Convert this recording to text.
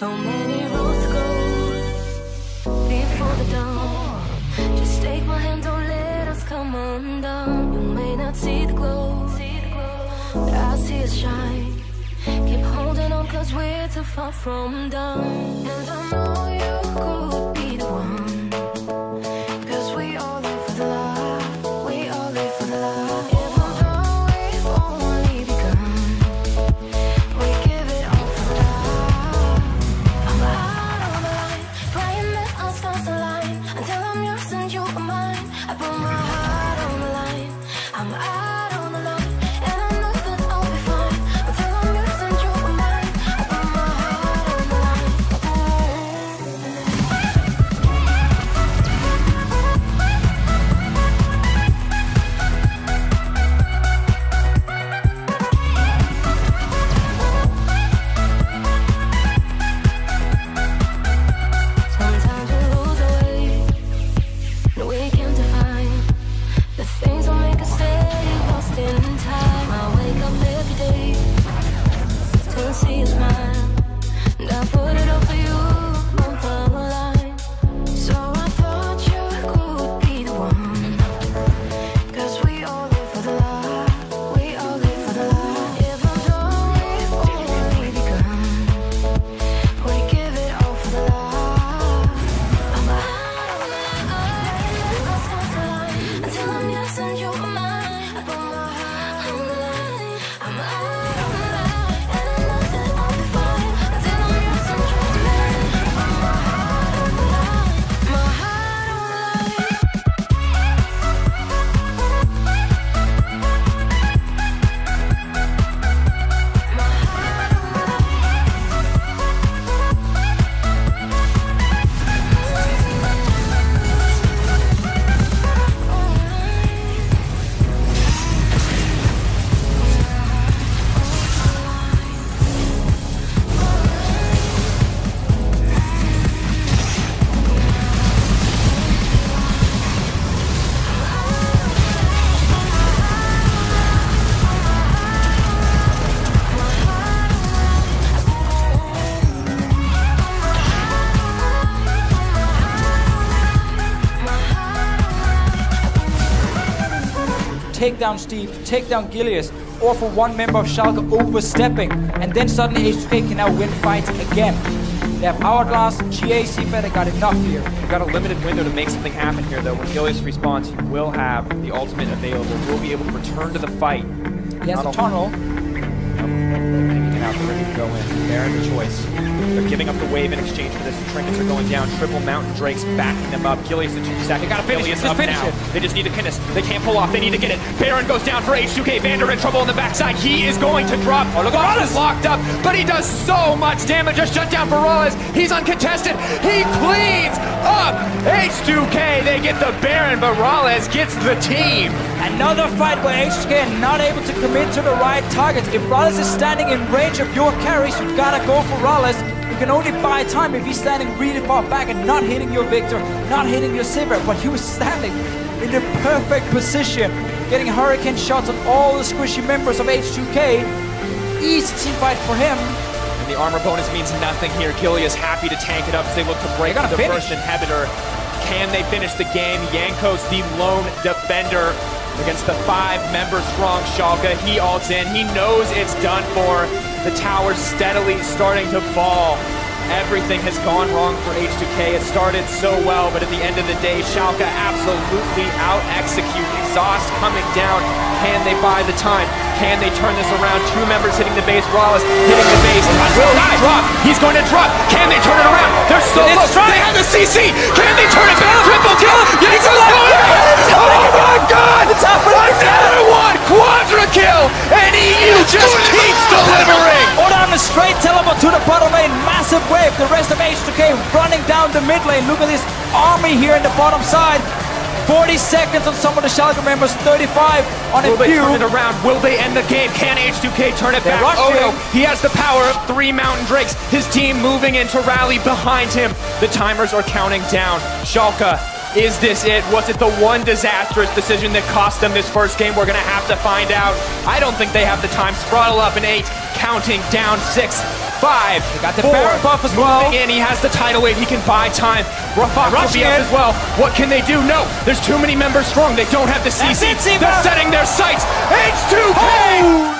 So many roads to go before the dawn. Just take my hand, don't let us come undone. You may not see the glow, but I see us shine. Keep holding on, cause we're too far from done. And I know you could take down Steve, take down Gilius, or for one member of Schalke overstepping, and then suddenly H2K can now win fights again. They have Hourglass, GA, CFED, they got enough here. We've got a limited window to make something happen here, though. When Gilius responds, he will have the ultimate available. We'll be able to return to the fight. He has Not a tunnel. He can out ready go in. They're in the choice. They're giving up the wave in exchange for this. The trinkets are going down. Triple Mountain Drakes backing them up. Gilius the two seconds. They gotta finish it. Gilius Just up finish now. it. They just need to finish. They can't pull off. They need to get it. Baron goes down for H2K. Vander in trouble on the backside. He is going to drop. Oh, look is locked up, but he does so much damage. Just shut down Morales. He's uncontested. He cleans up H2K. They get the Baron. But Morales gets the team. Another fight where H2K not able to commit to the right targets. If Rallez is standing in range of your carries, you've gotta go for Rallez. You can only buy time if he's standing really far back and not hitting your Viktor, not hitting your Silver. But he was standing in the perfect position, getting hurricane shots on all the squishy members of H2K. Easy team fight for him. And the armor bonus means nothing here. Gilius happy to tank it up as they look to break the finish. first inhibitor. Can they finish the game? Jankos, the lone defender against the five-member strong Schalke. He ults in. He knows it's done for. The tower's steadily starting to fall. Everything has gone wrong for H2K. It started so well, but at the end of the day, Schalke absolutely out-execute. Exhaust coming down. Can they buy the time? Can they turn this around? Two members hitting the base. Wallace hitting the base. Will he drop? He's going to drop. Can they turn it around? So It's close. trying. They have the CC. Can they turn it back? Triple kill. Yes, it's Oh my God! It's happening. Another one. Quadra kill. And EU just keeps delivering. On a straight teleport to the bottom lane, massive wave. The rest of H2K running down the mid lane. Look at this army here in the bottom side. 40 seconds on some of the Schalke members, 35 on Will a they few. turn it around? Will they end the game? Can H2K turn it They're back? Odo, oh, he has the power of three Mountain Drakes. His team moving in to rally behind him. The timers are counting down. Schalke, is this it? Was it the one disastrous decision that cost them this first game? We're going to have to find out. I don't think they have the time. Throttle up in eight, counting down six. Five. got the Baron buff as well. moving in. He has the tidal wave. He can buy time. Will Rushing be up in. as well. What can they do? No, there's too many members strong. They don't have the CC. It, They're setting their sights. H2K. Oh!